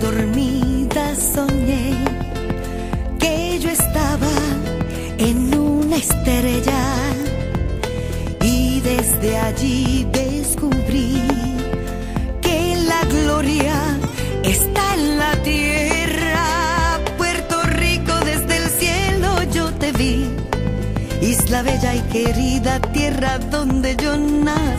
dormida soñé que yo estaba en una estrella y desde allí descubrí que la gloria está en la tierra. Puerto Rico desde el cielo yo te vi, isla bella y querida, tierra donde yo nací.